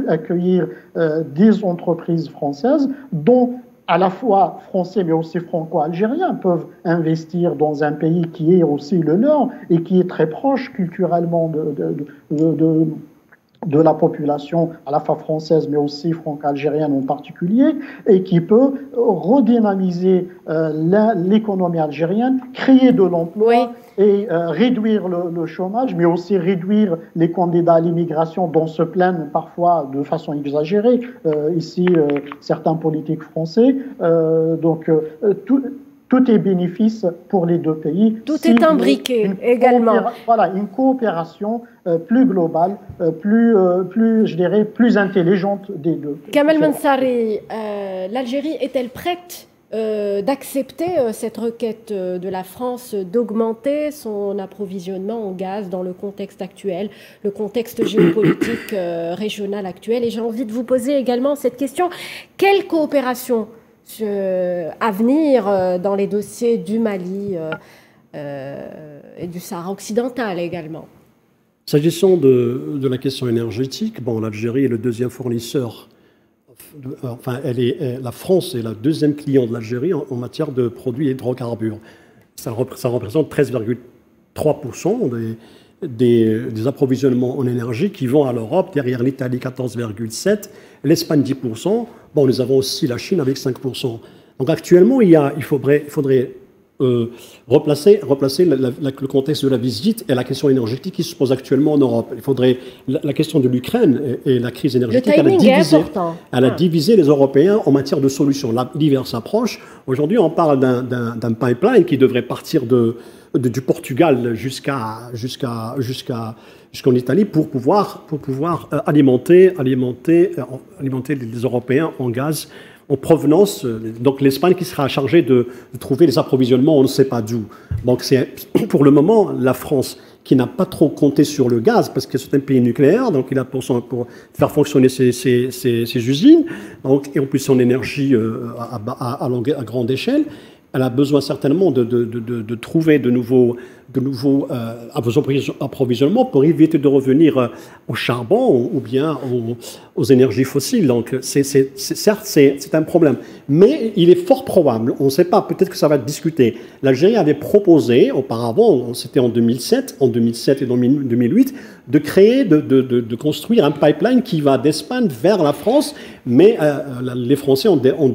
accueillir euh, des entreprises françaises dont à la fois français mais aussi franco-algériens peuvent investir dans un pays qui est aussi le leur et qui est très proche culturellement de, de la population à la fois française mais aussi franco-algérienne en particulier et qui peut redynamiser euh, l'économie algérienne, créer de l'emploi et euh, réduire le, chômage mais aussi réduire les candidats à l'immigration dont se plaignent parfois de façon exagérée euh, ici certains politiques français. donc tout, tout est bénéfice pour les deux pays. Tout est imbriqué également. Voilà, une coopération euh, plus globale, euh, plus, euh, plus, je dirais, plus intelligente des deux. Kamal Mansari, l'Algérie est-elle prête d'accepter cette requête de la France d'augmenter son approvisionnement en gaz dans le contexte actuel, le contexte géopolitique régional actuel? Et j'ai envie de vous poser également cette question. Quelle coopération à venir euh, dans les dossiers du Mali euh, euh, et du Sahara occidental également. S'agissant de, la question énergétique, bon, l'Algérie est le deuxième fournisseur. enfin, la France est la deuxième client de l'Algérie en, matière de produits hydrocarbures. Ça, ça représente 13,3% des, des, approvisionnements en énergie qui vont à l'Europe, derrière l'Italie 14,7, l'Espagne 10%. Bon, nous avons aussi la Chine avec 5%. Donc actuellement, il, y a, il faudrait, il faudrait euh, replacer, replacer le contexte de la visite et la question énergétique qui se pose actuellement en Europe. Il faudrait la, question de l'Ukraine et, la crise énergétique, elle a, divisé, elle a ah. divisé les Européens en matière de solutions. L'hiver s'approche. Aujourd'hui, on parle d'un pipeline qui devrait partir de, du Portugal jusqu'à jusqu'à jusqu'à jusqu'en Italie pour pouvoir pour pouvoir euh, alimenter alimenter euh, alimenter les Européens en gaz en provenance, euh, donc l'Espagne qui sera chargée de, trouver les approvisionnements, on ne sait pas d'où. Donc c'est pour le moment la France qui n'a pas trop compté sur le gaz parce que c'est un pays nucléaire, donc il a pour, faire fonctionner ses, ses, ses, usines, donc, et en plus son énergie à, grande échelle elle a besoin certainement de, de, de, de trouver de nouveaux, de nouveaux euh, approvisionnements pour éviter de revenir euh, au charbon ou bien aux, énergies fossiles. Donc, certes, c'est, un problème. Mais il est fort probable, on ne sait pas, peut-être que ça va être discuté. L'Algérie avait proposé auparavant, c'était en 2007, en 2007 et en 2008, de créer, de, construire un pipeline qui va d'Espagne vers la France. Mais euh, les Français ont,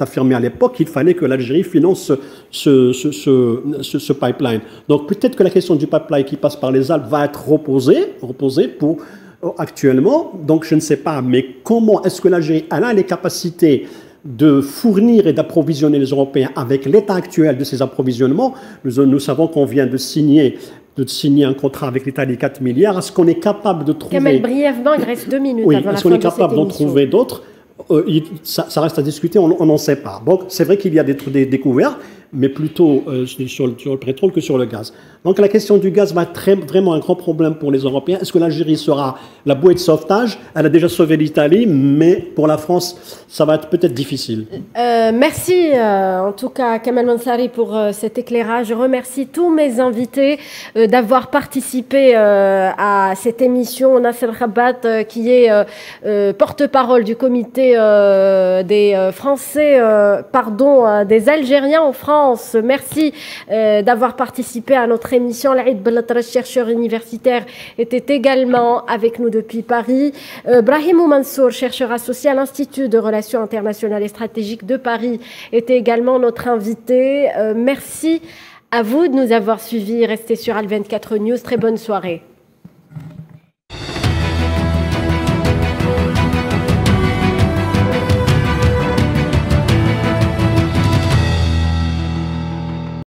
affirmé à l'époque qu'il fallait que l'Algérie finance ce, ce, ce, ce, pipeline. Donc peut-être que la question du pipeline qui passe par les Alpes va être reposée, reposée pour euh, actuellement. Donc je ne sais pas, mais comment est-ce que l'Algérie a les capacités de fournir et d'approvisionner les Européens avec l'état actuel de ces approvisionnements? Nous, nous savons qu'on vient de signer de signer un contrat avec l'Italie 4 milliards. Est-ce qu'on est capable de trouver... Kamel, brièvement, il reste deux minutes oui, Est-ce qu'on est capable d'en trouver d'autres? Euh, ça, reste à discuter, on n'en sait pas. Donc c'est vrai qu'il y a des, des découvertes, mais plutôt euh, sur, le pétrole que sur le gaz. Donc la question du gaz va être vraiment un grand problème pour les Européens. Est-ce que l'Algérie sera la bouée de sauvetage? Elle a déjà sauvé l'Italie, mais pour la France, ça va être peut-être difficile. Euh, merci euh, en tout cas Kamal Mansari pour cet éclairage. Je remercie tous mes invités d'avoir participé à cette émission. Nasser Rabat qui est porte-parole du comité des Français, pardon, des Algériens en France Merci euh, d'avoir participé à notre émission. Laïd Bellatra, chercheur universitaire, était également avec nous depuis Paris. Euh, Brahim Mansour, chercheur associé à l'Institut de Relations internationales et stratégiques de Paris, était également notre invité. Euh, merci à vous de nous avoir suivis. Restez sur Al24 News. Très bonne soirée.